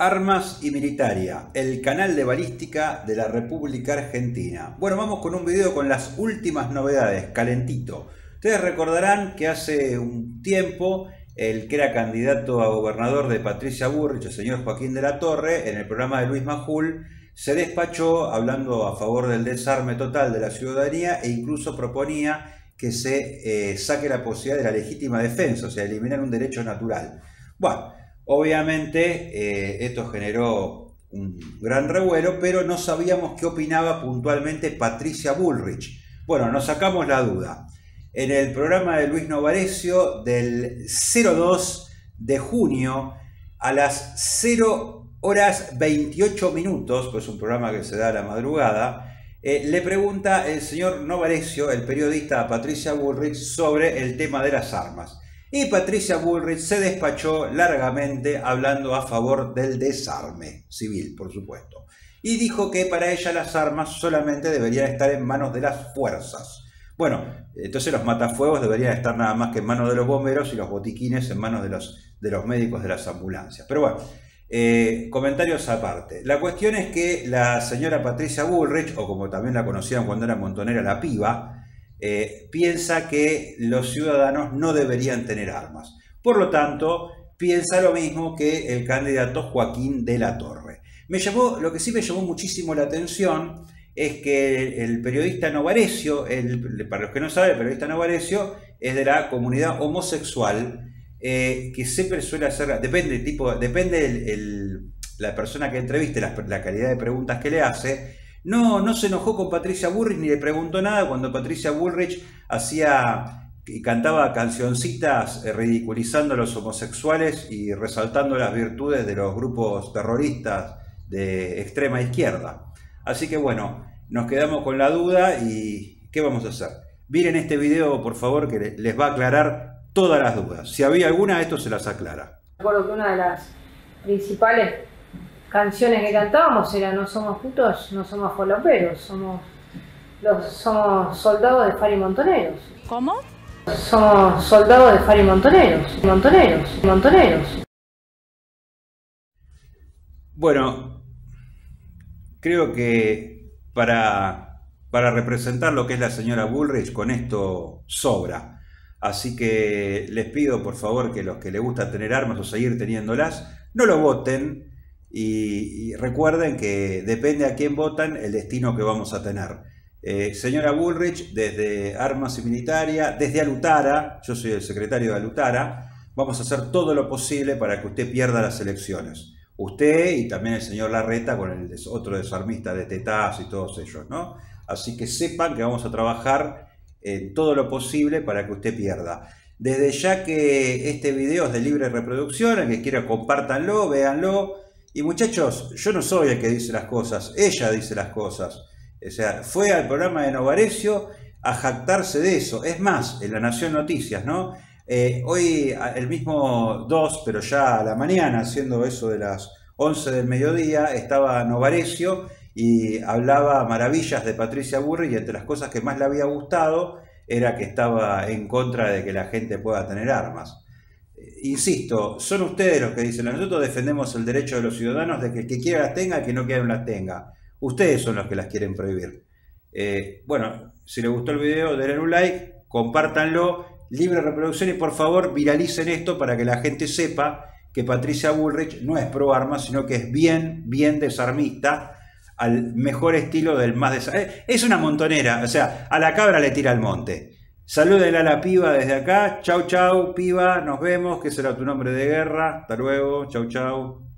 Armas y Militaria, el canal de balística de la República Argentina. Bueno, vamos con un video con las últimas novedades, calentito. Ustedes recordarán que hace un tiempo el que era candidato a gobernador de Patricia Burrich, el señor Joaquín de la Torre, en el programa de Luis Majul, se despachó hablando a favor del desarme total de la ciudadanía e incluso proponía que se eh, saque la posibilidad de la legítima defensa, o sea, eliminar un derecho natural. Bueno, Obviamente eh, esto generó un gran revuelo, pero no sabíamos qué opinaba puntualmente Patricia Bullrich. Bueno, nos sacamos la duda. En el programa de Luis Novarecio del 02 de junio a las 0 horas 28 minutos, pues un programa que se da a la madrugada, eh, le pregunta el señor Novarecio, el periodista a Patricia Bullrich, sobre el tema de las armas. Y Patricia Bullrich se despachó largamente hablando a favor del desarme civil, por supuesto. Y dijo que para ella las armas solamente deberían estar en manos de las fuerzas. Bueno, entonces los matafuegos deberían estar nada más que en manos de los bomberos y los botiquines en manos de los, de los médicos de las ambulancias. Pero bueno, eh, comentarios aparte. La cuestión es que la señora Patricia Bullrich, o como también la conocían cuando era montonera la piba, eh, piensa que los ciudadanos no deberían tener armas. Por lo tanto, piensa lo mismo que el candidato Joaquín de la Torre. Me llamó, lo que sí me llamó muchísimo la atención es que el periodista Novarecio, para los que no saben, el periodista Novarecio es de la comunidad homosexual, eh, que siempre suele hacer, depende, tipo, depende la persona que entreviste, la, la calidad de preguntas que le hace, no, no se enojó con Patricia Bullrich ni le preguntó nada cuando Patricia Bullrich hacía y cantaba cancioncitas eh, ridiculizando a los homosexuales y resaltando las virtudes de los grupos terroristas de extrema izquierda. Así que bueno, nos quedamos con la duda y ¿qué vamos a hacer? Miren este video, por favor, que les va a aclarar todas las dudas. Si había alguna, esto se las aclara. Recuerdo que una de las principales canciones que cantábamos eran no somos putos, no somos foloperos, somos, los, somos soldados de Fari Montoneros. ¿Cómo? Somos soldados de Fari Montoneros, Montoneros, Montoneros. Bueno, creo que para, para representar lo que es la señora Bullrich, con esto sobra. Así que les pido por favor que los que les gusta tener armas o seguir teniéndolas, no lo voten, y, recuerden que depende a quién votan el destino que vamos a tener. Eh, señora Bullrich, desde Armas y Militaria, desde Alutara, yo soy el secretario de Alutara, vamos a hacer todo lo posible para que usted pierda las elecciones. Usted y también el señor Larreta con el otro desarmista de Tetaz y todos ellos, ¿no? Así que sepan que vamos a trabajar en todo lo posible para que usted pierda. Desde ya que este video es de libre reproducción, el que quiera compártanlo, véanlo. Y muchachos, yo no soy el que dice las cosas, ella dice las cosas. O sea, fue al programa de Novarecio a jactarse de eso. Es más, en la Nación Noticias, ¿no? Eh, hoy, el mismo 2, pero ya a la mañana, haciendo eso de las 11 del mediodía, estaba Novarecio y hablaba maravillas de Patricia Burri y entre las cosas que más le había gustado era que estaba en contra de que la gente pueda tener armas insisto, son ustedes los que dicen, nosotros defendemos el derecho de los ciudadanos de que el que quiera las tenga, que no quiera las tenga. Ustedes son los que las quieren prohibir. Eh, bueno, si les gustó el video, denle un like, compártanlo, libre reproducción y por favor viralicen esto para que la gente sepa que Patricia Bullrich no es pro armas, sino que es bien, bien desarmista, al mejor estilo del más desarmista. Eh, es una montonera, o sea, a la cabra le tira al monte. Saluden a la piba desde acá. Chau, chau, piba. Nos vemos. Que será tu nombre de guerra. Hasta luego. Chau, chau.